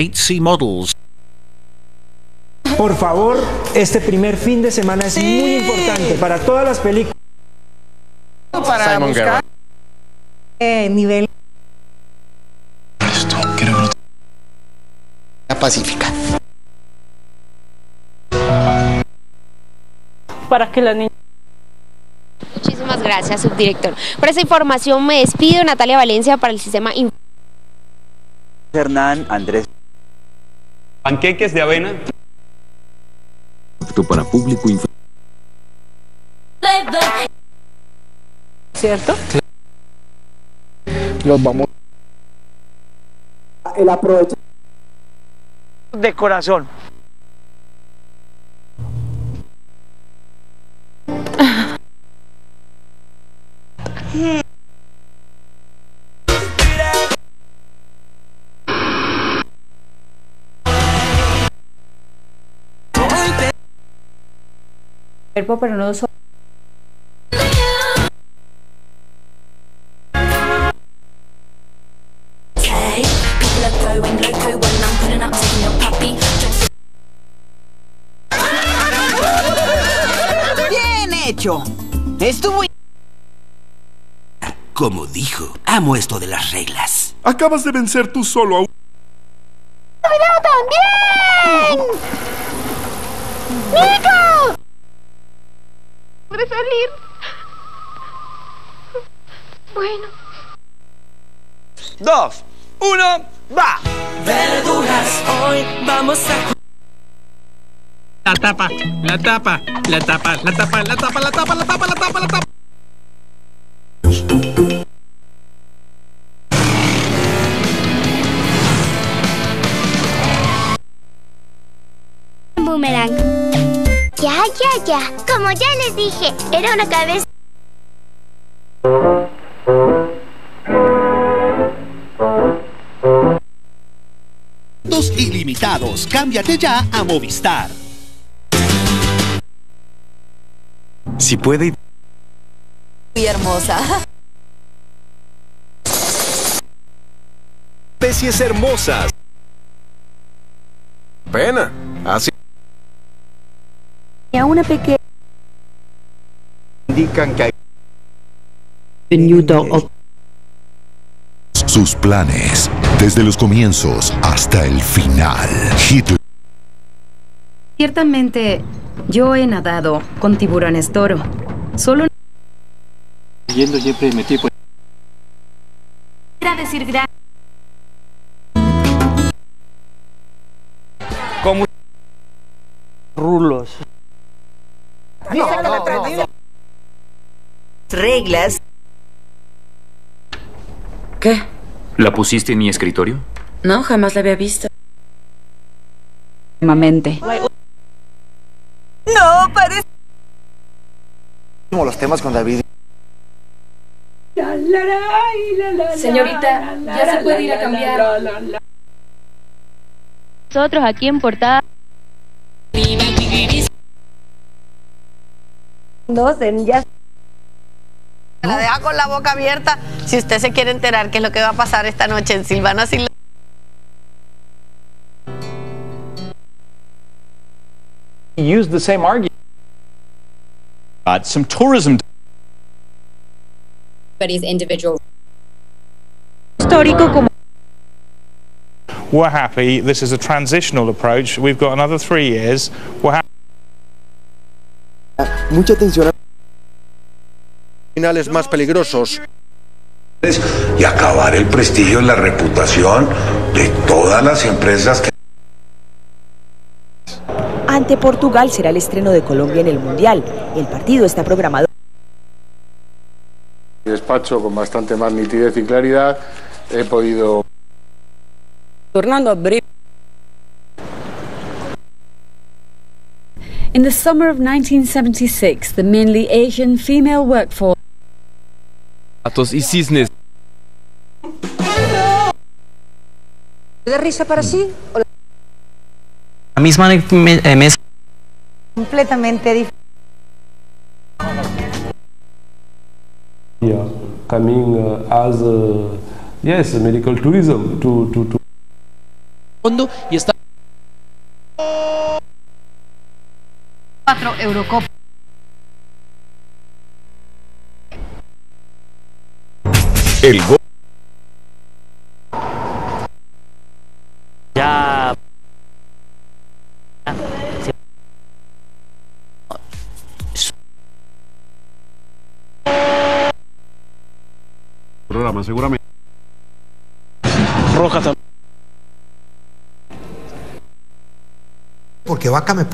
8C models. Por favor, este primer fin de semana es muy importante para todas las películas. Para Simon buscar eh, nivel pacífica. para que la niña Muchísimas gracias, subdirector. Por esa información me despido, Natalia Valencia, para el sistema Hernán Andrés. Panqueques de avena. Para público infantil. ¿cierto? Los vamos. El aprovecho. De corazón. Cuerpo, pero no so- Bien hecho. Estuvo Como dijo, amo esto de las reglas. Acabas de vencer tú solo a un... también! ¡Nico! ¿Puede salir? Bueno. Dos, uno, va. verduras. Hoy vamos a La tapa, la tapa, la tapa, la tapa, la tapa, la tapa, la tapa, la tapa, la tapa. Boomerang. Ya, ya, ya. Como ya les dije, era una cabeza. Dos ilimitados. Cámbiate ya a Movistar. Si puede... muy hermosa. Especies hermosas. Pena. Así una pequeña Indican que hay Sus planes, desde los comienzos hasta el final. Hitler. Ciertamente, yo he nadado con tiburones toro. Solo Yendo siempre metí pues. era decir gracias. Reglas. ¿Qué? ¿La pusiste en mi escritorio? No, jamás la había visto. Mente. No, parece. como los temas con David. Señorita, ya se puede ir a cambiar. Nosotros aquí en portada. dos en ya La deja con la boca abierta si usted se quiere enterar qué es lo que va a pasar esta noche en Silvana Silva. Use the same argument. Uh, some tourism individual. histórico como We're happy. This is a transitional approach. We've got another three years. We're happy. Mucha atención a finales más peligrosos. Y acabar el prestigio y la reputación de todas las empresas que Ante Portugal será el estreno de Colombia en el Mundial. El partido está programado. Despacho con bastante más nitidez y claridad. He podido Tornando a breve. In the summer of 1976, the mainly Asian female workforce Gatos y cisnes. de risa para sí o La misma mesa. completamente diferente. yeah, coming uh, as uh, yes medical tourism to, to, to fondo y está Cuatro Eurocopa. El gol. Ya. Programa, seguramente. Roja también. Porque Vaca me